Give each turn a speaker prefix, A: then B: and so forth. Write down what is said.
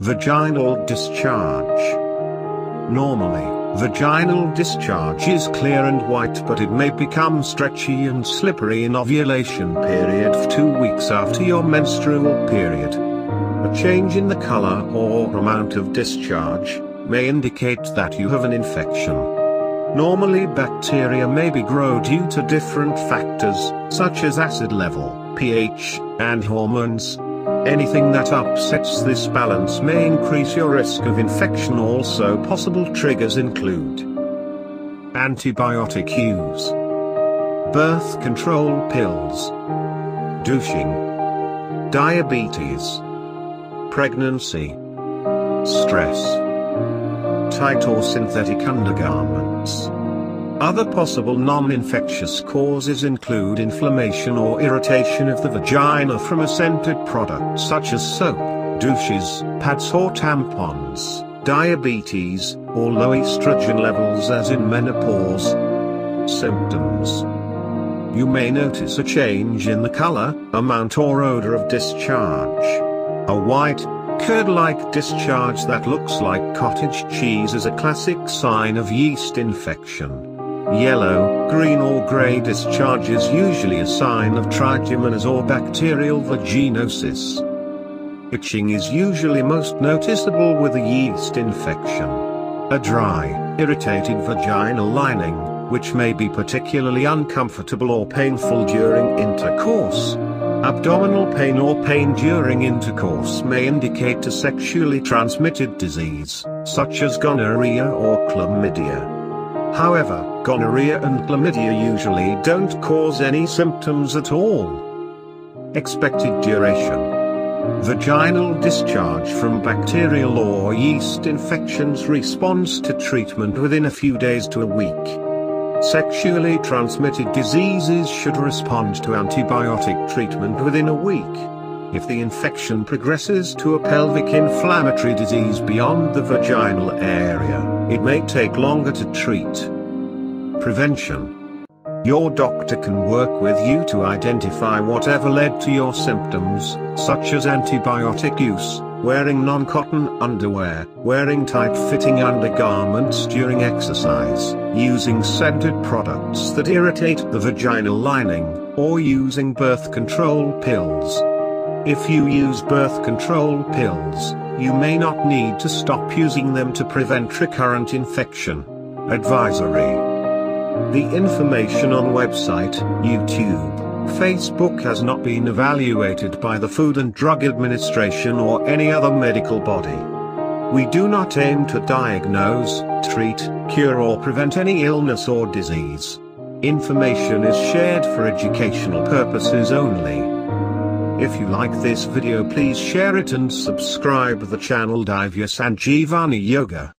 A: Vaginal discharge. Normally, vaginal discharge is clear and white but it may become stretchy and slippery in ovulation period two weeks after your menstrual period. A change in the color or amount of discharge may indicate that you have an infection. Normally bacteria may be grow due to different factors, such as acid level, pH, and hormones, Anything that upsets this balance may increase your risk of infection. Also possible triggers include Antibiotic use Birth control pills Douching Diabetes Pregnancy Stress Tight or synthetic undergarments other possible non-infectious causes include inflammation or irritation of the vagina from a scented product such as soap, douches, pads or tampons, diabetes, or low estrogen levels as in menopause. Symptoms You may notice a change in the color, amount or odor of discharge. A white, curd-like discharge that looks like cottage cheese is a classic sign of yeast infection. Yellow, green or gray discharge is usually a sign of trichomonas or bacterial vaginosis. Itching is usually most noticeable with a yeast infection. A dry, irritated vaginal lining, which may be particularly uncomfortable or painful during intercourse. Abdominal pain or pain during intercourse may indicate a sexually transmitted disease, such as gonorrhea or chlamydia. However, gonorrhea and chlamydia usually don't cause any symptoms at all. Expected duration Vaginal discharge from bacterial or yeast infections responds to treatment within a few days to a week. Sexually transmitted diseases should respond to antibiotic treatment within a week. If the infection progresses to a pelvic inflammatory disease beyond the vaginal area, it may take longer to treat. Prevention. Your doctor can work with you to identify whatever led to your symptoms, such as antibiotic use, wearing non-cotton underwear, wearing tight-fitting undergarments during exercise, using scented products that irritate the vaginal lining, or using birth control pills. If you use birth control pills, you may not need to stop using them to prevent recurrent infection. Advisory The information on website, YouTube, Facebook has not been evaluated by the Food and Drug Administration or any other medical body. We do not aim to diagnose, treat, cure or prevent any illness or disease. Information is shared for educational purposes only. If you like this video please share it and subscribe the channel Divya Sanjeevani Yoga.